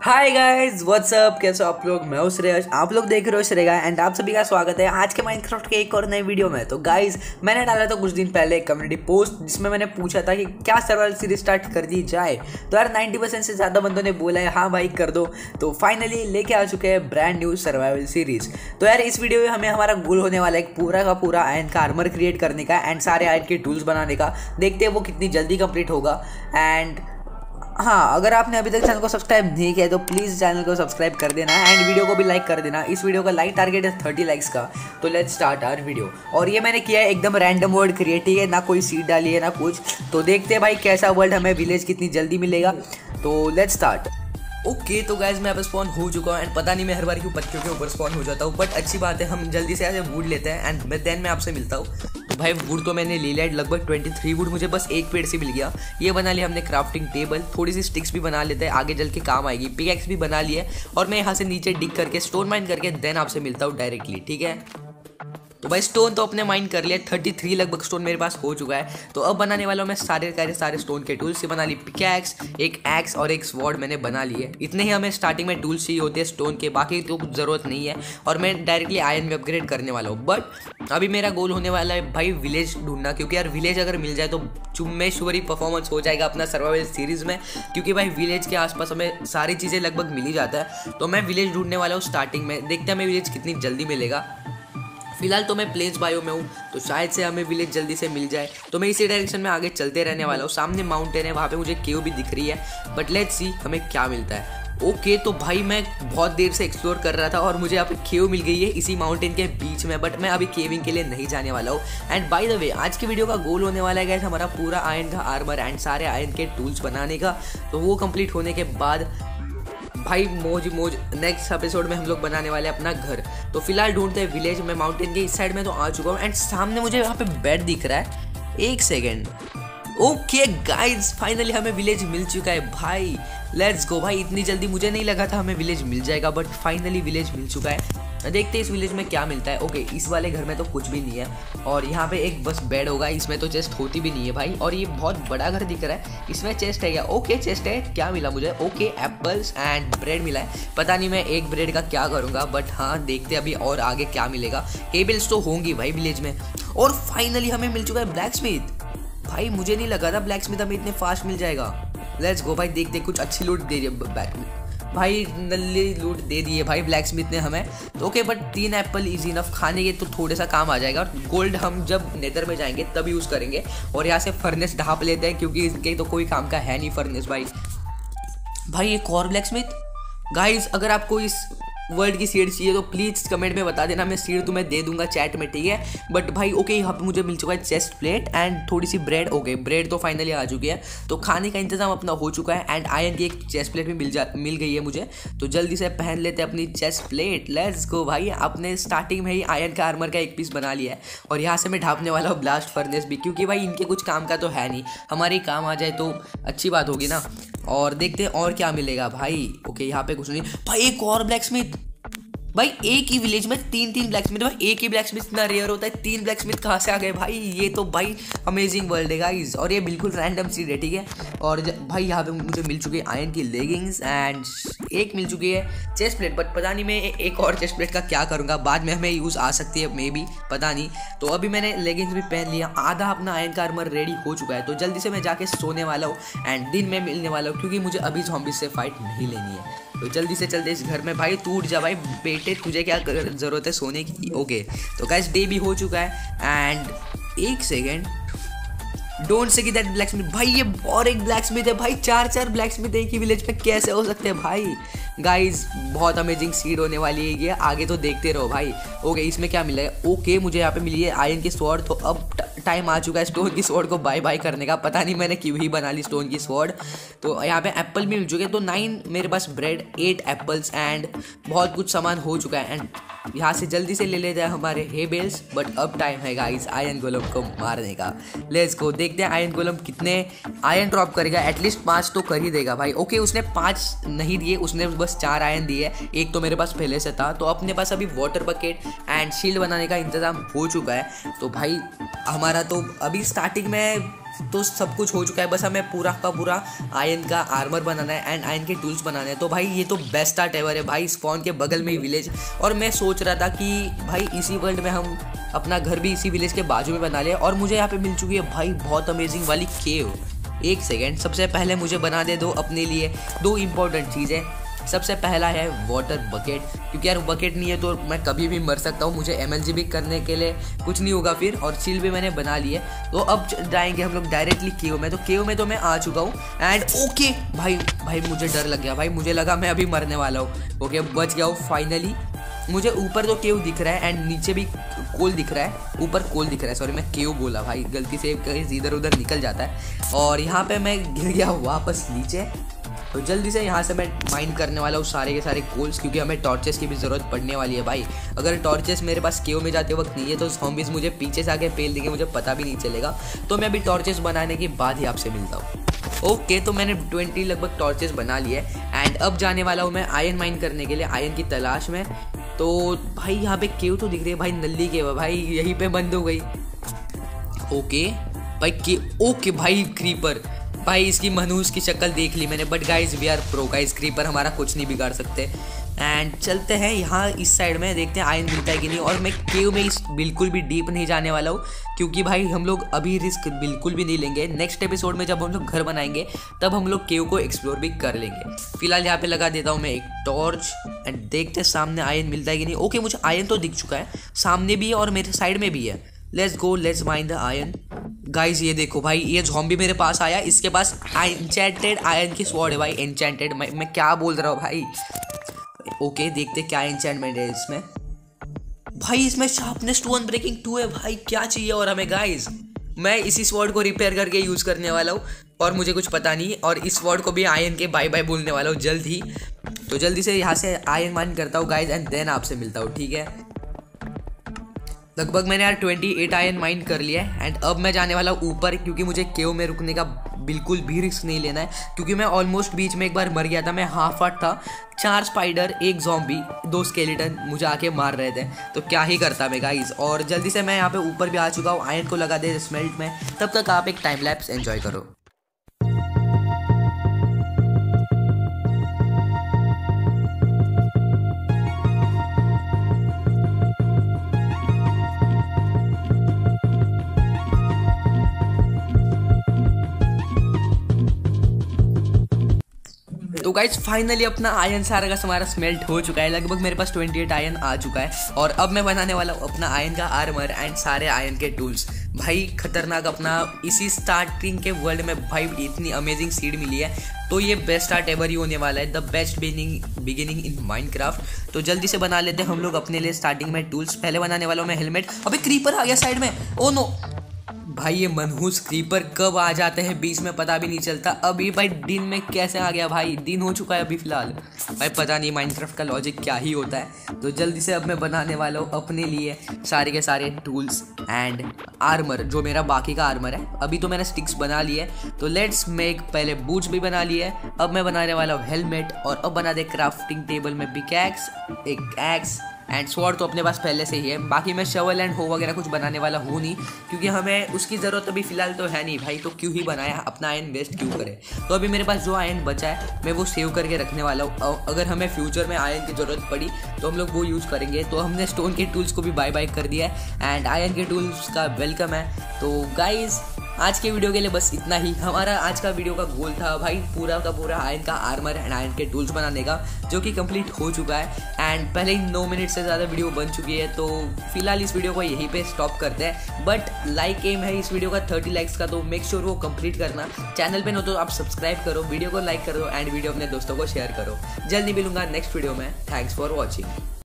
Hi guys what's up कैसे आप लोग? मैं हूँ श्रेयस आप लोग देख रहे हो श्रेया एंड आप सभी का स्वागत है आज के माइनक्राफ्ट के एक और नए वीडियो में। तो गाइस मैंने डाला था कुछ दिन पहले एक कम्युनिटी पोस्ट जिसमें मैंने पूछा था कि क्या सर्वाइवल सीरीज़ स्टार्ट कर दी जाए। तो यार 90 परसेंट से ज़्यादा बंदों ने बोला है हाँ भाई कर दो। तो फाइनली लेके आ चुके हैं ब्रांड न्यू सर्वाइवल सीरीज़ तो यार इस वीडियो में हमें हमारा गोल होने वाला है पूरा का पूरा आयन का आर्मर क्रिएट करने का एंड सारे आयन के टूल्स बनाने का। देखते हैं वो कितनी जल्दी कंप्लीट होगा। एंड हाँ अगर आपने अभी तक चैनल को सब्सक्राइब नहीं किया तो प्लीज़ चैनल को सब्सक्राइब कर देना एंड वीडियो को भी लाइक कर देना। इस वीडियो का लाइक टारगेट है थर्टी लाइक्स का। तो लेट्स स्टार्ट आर वीडियो और ये मैंने किया है एकदम रैंडम वर्ड क्रिएट है? ना कोई सीट डाली है ना कुछ। तो देखते हैं भाई कैसा वर्ल्ड हमें विलेज कितनी जल्दी मिलेगा। तो लेट्स स्टार्ट ओके okay, तो गैस मैं अब स्पॉन हो चुका हूँ एंड पता नहीं मैं हर बार क्यों पत्तियों के ऊपर स्पॉन हो जाता हूँ बट अच्छी बात है हम जल्दी से ऐसे मूड लेते हैं एंड देन मैं आपसे मिलता हूँ। भाई वुड तो मैंने ले लिया लगभग ट्वेंटी थ्री वुड मुझे बस एक पेड़ से मिल गया। ये बना लिया हमने क्राफ्टिंग टेबल थोड़ी सी स्टिक्स भी बना लेते हैं, आगे जल के काम आएगी। पिक भी बना लिया और मैं यहाँ से नीचे डिग करके स्टोन माइन करके देन आपसे मिलता हूँ डायरेक्टली ठीक है? तो भाई स्टोन तो अपने माइंड कर लिया थर्टी थ्री लगभग स्टोन मेरे पास हो चुका है। तो अब बनाने वाला हूँ मैं सारे सारे सारे स्टोन के टूल्स से बना ली। पिकैक्स एक एक्स और एक स्वॉर्ड मैंने बना लिए इतने ही हमें स्टार्टिंग में टूल्स चाहिए होते हैं स्टोन के, बाकी तो कुछ ज़रूरत नहीं है। और मैं डायरेक्टली आयन में अपग्रेड करने वाला हूँ। बट अभी मेरा गोल होने वाला है भाई विलेज ढूंढना, क्योंकि यार विलेज अगर मिल जाए तो चुम्मेश्वरी परफॉर्मेंस हो जाएगा अपना सर्वाइवल सीरीज़ में। क्योंकि भाई विलेज के आसपास हमें सारी चीज़ें लगभग मिल ही जाता है। तो मैं विलेज ढूँढने वाला हूँ स्टार्टिंग में। देखते हैं हमें विलेज कितनी जल्दी मिलेगा। फ़िलहाल तो मैं प्लेन्स बायो में हूँ तो शायद से हमें विलेज जल्दी से मिल जाए। तो मैं इसी डायरेक्शन में आगे चलते रहने वाला हूँ। सामने माउंटेन है वहाँ पे मुझे केव भी दिख रही है। बट लेट्स सी हमें क्या मिलता है। ओके okay, तो भाई मैं बहुत देर से एक्सप्लोर कर रहा था और मुझे यहाँ पे केव मिल गई है इसी माउंटेन के बीच में बट मैं अभी केविंग के लिए नहीं जाने वाला हूँ। एंड बाय द वे आज की वीडियो का गोल होने वाला है गैस हमारा पूरा आयन का आर्मर एंड सारे आयन के टूल्स बनाने का। तो वो कंप्लीट होने के बाद भाई मोज मोज नेक्स्ट एपिसोड में हम लोग बनाने वाले अपना घर। तो फ़िलहाल ढूंढते हैं विलेज में माउंटेन के, इस साइड में तो आ चुका हूँ। एंड सामने मुझे यहाँ पे बेड दिख रहा है। एक सेकेंड ओके गाइज़ फाइनली हमें विलेज मिल चुका है। भाई लेट्स गो भाई, इतनी जल्दी मुझे नहीं लगा था हमें विलेज मिल जाएगा बट फाइनली विलेज मिल चुका है। देखते हैं इस विलेज में क्या मिलता है। ओके इस वाले घर में तो कुछ भी नहीं है। और यहाँ पे एक बस बेड होगा, इसमें तो चेस्ट होती भी नहीं है भाई। और ये बहुत बड़ा घर दिख रहा है। इसमें चेस्ट है क्या? ओके चेस्ट है। क्या मिला मुझे? ओके एप्पल्स एंड ब्रेड मिला है। पता नहीं मैं एक ब्रेड का क्या करूँगा बट हाँ देखते अभी और आगे क्या मिलेगा। केबल्स तो होंगी भाई विलेज में। और फाइनली हमें मिल चुका है ब्लैक स्मिथ भाई, मुझे नहीं लगा था ब्लैक स्मिथ हमें इतने फास्ट मिल जाएगा। लेट्स गो भाई, देखते कुछ अच्छी लूट दे बैक भाई नल्ली लूट दे दिए भाई ब्लैक स्मिथ ने हमें। तो ओके बट तीन एप्पल इजी इनफ खाने के तो थोड़े सा काम आ जाएगा। और गोल्ड हम जब नेदर में जाएँगे, तब यूज़ करेंगे। और यहाँ से फर्नेस ढाप लेते हैं, क्योंकि इनके तो कोई काम का है नहीं फर्नेस भाई। भाई एक और ब्लैक स्मिथ गाइज़ अगर आपको इस वर्ल्ड की सीड चाहिए तो प्लीज़ कमेंट में बता देना, मैं सीड तुम्हें दे दूँगा चैट में, ठीक है? बट भाई ओके यहाँ पे मुझे मिल चुका है चेस्ट प्लेट एंड थोड़ी सी ब्रेड ओके ब्रेड तो फाइनली आ चुकी है। तो खाने का इंतज़ाम अपना हो चुका है एंड आयन की एक चेस्ट प्लेट भी मिल जा, मिल गई है मुझे। तो जल्दी से पहन लेते हैं अपनी चेस्ट प्लेट लेट्स गो भाई। आपने स्टार्टिंग में ही आयन का आर्मर का एक पीस बना लिया है। और यहाँ से मैं ढापने वाला हूँ ब्लास्ट फर्नेस भी, क्योंकि भाई, इनके कुछ काम का तो है नहीं। हमारे काम आ जाए तो अच्छी बात होगी ना। और देखते हैं और क्या मिलेगा भाई। ओके यहाँ पे कुछ नहीं। भाई, एक और ब्लैक स्मिथ भाई, एक ही विलेज में तीन तीन ब्लैक स्मिथ भाई, एक ही ब्लैक स्मिथ इतना रेयर होता है, तीन ब्लैक स्मिथ कहाँ से आ गए? भाई, ये तो भाई अमेजिंग वर्ल्ड है गाइज़ और ये बिल्कुल रैंडम सीड है ठीक है? और भाई, यहाँ पे मुझे मिल चुकी है आयन की लेगिंग्स एंड एक मिल चुकी है चेस्ट प्लेट बट पता नहीं मैं एक और चेस्ट प्लेट का क्या करूँगा? बाद में हमें यूज़ आ सकती है मे बी पता नहीं. तो अभी मैंने लेगिंग्स भी पहन लिया, आधा अपना आयन का आर्मर रेडी हो चुका है. तो जल्दी से मैं जाके सोने वाला हूँ एंड दिन में मिलने वाला हूँ, क्योंकि मुझे अभी जॉम्बिस से फाइट नहीं लेनी है. तो जल्दी से चलते इस घर में. भाई, टूट जा भाई बेटे, तुझे क्या ज़रूरत है सोने की? ओके तो कैसे डे भी हो चुका है एंड एक second don't say that blacksmith भाई ये और एक ब्लैक स्मिथ है, भाई चार चार ब्लैक स्मिथ एक ही विलेज में कैसे हो सकते हैं भाई? गाइज़ बहुत अमेजिंग सीड होने वाली है ये, आगे तो देखते रहो भाई। ओके इसमें क्या मिला है? ओके मुझे यहाँ पे मिली है आयन की स्वॉर्ड तो अब टाइम आ चुका है स्टोन की स्वॉर्ड को बाय बाय करने का। पता नहीं मैंने क्यों ही बना ली स्टोन की स्वॉर्ड तो यहाँ पे एप्पल भी मिल चुके तो नाइन मेरे पास ब्रेड एट एप्पल्स एंड बहुत कुछ सामान हो चुका है। एंड यहाँ से जल्दी से ले लेते हैं हमारे हे बेल्स बट अब टाइम है गाइस आयन गोलम को मारने का। लेट्स को देखते हैं आयन गोलम कितने आयन ड्रॉप करेगा। एटलीस्ट पाँच तो कर ही देगा भाई। ओके उसने पाँच नहीं दिए, उसने बस चार आयन दिए एक तो मेरे पास पहले से था। तो अपने पास अभी वाटर बकेट एंड शील्ड बनाने का इंतज़ाम हो चुका है। तो भाई हमारा तो अभी स्टार्टिंग में तो सब कुछ हो चुका है, बस हमें पूरा का पूरा आयन का आर्मर बनाना है एंड आयन के टूल्स बनाने हैं। तो भाई, ये तो बेस्ट स्टार्ट एवर है भाई स्पॉन के बगल में ही विलेज और मैं सोच रहा था कि भाई, इसी वर्ल्ड में हम अपना घर भी इसी विलेज के बाजू में बना ले। और मुझे यहाँ पे मिल चुकी है भाई, बहुत अमेजिंग वाली केव एक सेकेंड सबसे पहले मुझे बना दे दो अपने लिए। दो इंपॉर्टेंट चीज़ें। सबसे पहला है वाटर बकेट क्योंकि यार बकेट नहीं है तो मैं कभी भी मर सकता हूँ, मुझे एम भी करने के लिए कुछ नहीं होगा फिर, और चिल भी मैंने बना ली है। तो अब जाएँगे हम लोग डायरेक्टली केव में। तो केव में तो मैं आ चुका हूँ। एंड ओके भाई भाई मुझे डर लग गया। भाई मुझे लगा मैं अभी मरने वाला हूँ। ओके बच गया हूँ फाइनली मुझे ऊपर तो केव दिख रहा है एंड नीचे भी कोल दिख रहा है। ऊपर कोल दिख रहा है। सॉरी मैं केव बोला, भाई। गलती से कहीं इधर उधर निकल जाता है। और यहाँ पे मैं गिर गया वापस नीचे। तो जल्दी से यहाँ से मैं माइंड करने वाला हूँ सारे के सारे कोल्स क्योंकि हमें टॉर्चेस की भी ज़रूरत पड़ने वाली है भाई। अगर टॉर्चेस मेरे पास केव में जाते वक्त नहीं है तो जॉम्बीज मुझे पीछे से आके पेल देंगे मुझे पता भी नहीं चलेगा। तो मैं अभी टॉर्चेस बनाने के बाद ही आपसे मिलता हूँ। ओके okay, तो मैंने ट्वेंटी लगभग टॉर्चेस बना लिए एंड अब जाने वाला हूँ मैं आयन माइन करने के लिए आयन की तलाश में। तो भाई यहाँ पे केव तो दिख रही है भाई नल्ली केव है भाई यहीं पे बंद हो गई। ओके okay, भाई के ओके भाई क्रीपर भाई, इसकी मनूस की शक्ल देख ली मैंने। But guys we are pro guys creeper हमारा कुछ नहीं बिगाड़ सकते। एंड चलते हैं यहाँ इस साइड में, देखते हैं आयन मिलता है कि नहीं। और मैं केव में इस बिल्कुल भी डीप नहीं जाने वाला हूँ, क्योंकि भाई, हम लोग अभी रिस्क बिल्कुल भी नहीं लेंगे। नेक्स्ट एपिसोड में जब हम लोग घर बनाएँगे, तब हम लोग केव को एक्सप्लोर भी कर लेंगे। फ़िलहाल यहाँ पे लगा देता हूँ मैं एक टॉर्च एंड देखते हैं सामने आयन मिलता है कि नहीं। ओके मुझे आयन तो दिख चुका है। सामने भी है और मेरे साइड में भी है। Let's go let's mine the iron guys ये देखो भाई ये झॉम्बी मेरे पास आया इसके पास एंचेंटेड आयन की स्वॉर्ड है भाई एंचेंटेड मैं, मैं क्या बोल रहा हूँ भाई? ओके देखते क्या एंचेंटमेंट है इसमें। भाई इसमें शार्पनेस टू ब्रेकिंग टू है भाई क्या चाहिए और हमें गाइज़ मैं इसी स्वॉर्ड को रिपेयर करके यूज़ करने वाला हूँ और मुझे कुछ पता नहीं और इस स्वॉर्ड को भी आयन के बाय बाय बोलने वाला हूँ जल्द ही। तो जल्दी से यहाँ से आयन मान करता हूँ गाइज़ एंड देन आपसे मिलता हूँ ठीक है? लगभग मैंने यार ट्वेंटी एट आयन माइंड कर लिया है एंड अब मैं जाने वाला हूँ ऊपर, क्योंकि मुझे केव में रुकने का बिल्कुल भी रिस्क नहीं लेना है, क्योंकि मैं ऑलमोस्ट बीच में एक बार मर गया था, मैं हाफ़ आर्ट था। चार स्पाइडर एक जॉम्बी दो स्केलेटन मुझे आके मार रहे थे। तो क्या ही करता मैं गाइज़ और जल्दी से मैं यहाँ पे ऊपर भी आ चुका हूँ आयन को लगा दे स्मेल्ट में। तब तक आप एक टाइम लैप्स एंजॉय करो। तो गाइज़ फाइनली अपना आयन सारा का हमारा स्मेल्ट हो चुका है। लगभग मेरे पास 28 आयन आ चुका है और अब मैं बनाने वाला हूँ अपना आयन का आर्मर एंड सारे आयन के टूल्स भाई, खतरनाक अपना इसी स्टार्टिंग के वर्ल्ड में भाई इतनी अमेजिंग सीड मिली है। तो ये बेस्ट स्टार्ट एवर ही होने वाला है। The best beginning beginning in Minecraft तो जल्दी से बना लेते हैं हम लोग अपने लिए स्टार्टिंग में टूल्स पहले बनाने वाला हूँ मैं हेलमेट अभी क्रीपर आ गया साइड में। ओ नो भाई, ये मनहूस क्रीपर कब आ जाते हैं? बीच में पता भी नहीं चलता। अभी भाई, दिन में कैसे आ गया भाई? दिन हो चुका है अभी फ़िलहाल। भाई, पता नहीं माइनक्राफ्ट का लॉजिक क्या ही होता है। तो जल्दी से अब मैं बनाने वाला हूँ अपने लिए सारे के सारे टूल्स एंड आर्मर जो मेरा बाकी का आर्मर है। अभी तो मैंने स्टिक्स बना लिए तो लेट्स मेक पहले बूट्स भी बना लिए अब मैं बनाने वाला हूँ हेलमेट और अब बना दे क्राफ्टिंग टेबल में बिकैक्स एक एक्स एंड स्वॉर्ड तो अपने पास पहले से ही है। बाकी मैं शवल एंड हो वगैरह कुछ बनाने वाला हूँ नहीं, क्योंकि हमें उसकी ज़रूरत अभी फ़िलहाल तो है नहीं। भाई तो क्यों ही बनाया? अपना आयन वेस्ट क्यों करें? तो अभी मेरे पास जो आयन बचा है, मैं वो सेव करके रखने वाला हूँ। अगर हमें फ्यूचर में आयन की ज़रूरत पड़ी तो हम लोग वो यूज़ करेंगे। तो हमने स्टोन के टूल्स को भी बाय बाय कर दिया है। एंड आयन के टूल्स का वेलकम है। तो गाइज़ आज के वीडियो के लिए बस इतना ही। हमारा आज का वीडियो का गोल था भाई पूरा का पूरा आयन का आर्मर एंड आयन के टूल्स बनाने का, जो कि कंप्लीट हो चुका है। एंड पहले ही नौ मिनट से ज़्यादा वीडियो बन चुकी है तो फ़िलहाल इस वीडियो को यहीं पे स्टॉप करते हैं। बट लाइक एम है इस वीडियो का थर्टी लाइक्स का तो मेक श्योर वो कंप्लीट करना। चैनल पर न तो आप सब्सक्राइब करो, वीडियो को लाइक करो एंड वीडियो अपने दोस्तों को शेयर करो। जल्दी मिलूँगा नेक्स्ट वीडियो में। Thanks for watching